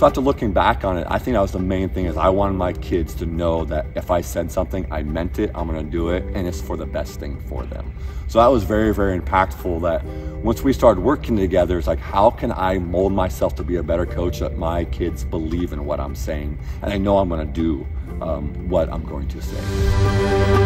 So after looking back on it, I think that was the main thing is I wanted my kids to know that if I said something, I meant it, I'm gonna do it, and it's for the best thing for them. So that was very, very impactful that once we started working together, it's like, how can I mold myself to be a better coach that my kids believe in what I'm saying? And I know I'm gonna do um, what I'm going to say.